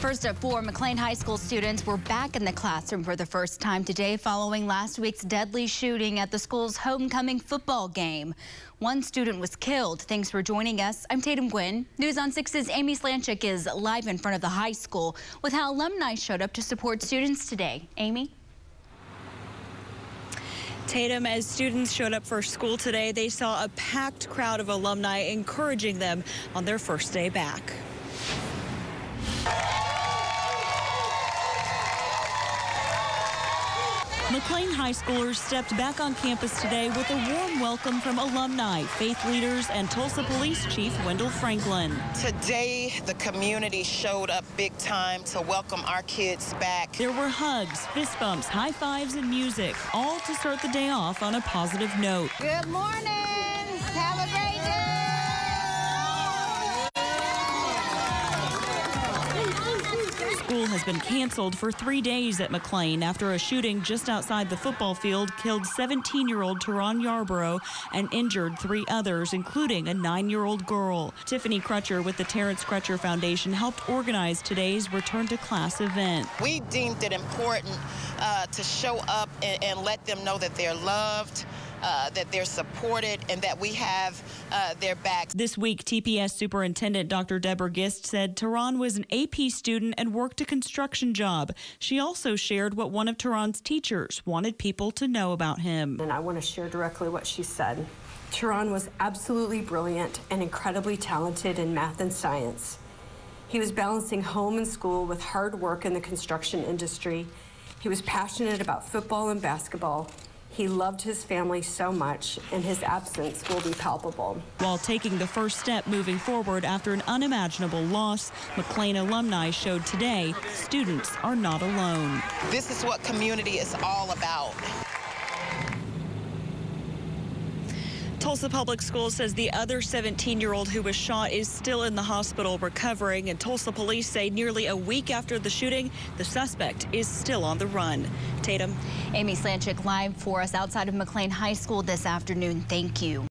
First at 4, McLain High School students were back in the classroom for the first time today following last week's deadly shooting at the school's homecoming football game. One student was killed. Thanks for joining us. I'm Tatum Gwynn. News on 6's Amy Slanchik is live in front of the high school with how alumni showed up to support students today. Amy? Tatum, as students showed up for school today, they saw a packed crowd of alumni encouraging them on their first day back. McLain High Schoolers stepped back on campus today with a warm welcome from alumni, faith leaders, and Tulsa Police Chief Wendell Franklin. Today, the community showed up big time to welcome our kids back. There were hugs, fist bumps, high fives, and music, all to start the day off on a positive note. Good morning. School has been canceled for three days at McLain after a shooting just outside the football field killed 17-year-old Teron Yarborough and injured three others, including a nine-year-old girl. Tiffany Crutcher with the Terrence Crutcher Foundation helped organize today's return to class event. We deemed it important uh, to show up and, and let them know that they're loved, uh, that they're supported and that we have uh, their backs. This week, TPS Superintendent Dr. Deborah Gist said Tehran was an AP student and worked a construction job. She also shared what one of Tehran's teachers wanted people to know about him. And I want to share directly what she said. Tehran was absolutely brilliant and incredibly talented in math and science. He was balancing home and school with hard work in the construction industry. He was passionate about football and basketball he loved his family so much, and his absence will be palpable. While taking the first step moving forward after an unimaginable loss, McLain alumni showed today students are not alone. This is what community is all about. Tulsa Public Schools says the other 17-year-old who was shot is still in the hospital recovering, and Tulsa police say nearly a week after the shooting, the suspect is still on the run. Tatum. Amy Slanchik live for us outside of McLain High School this afternoon. Thank you.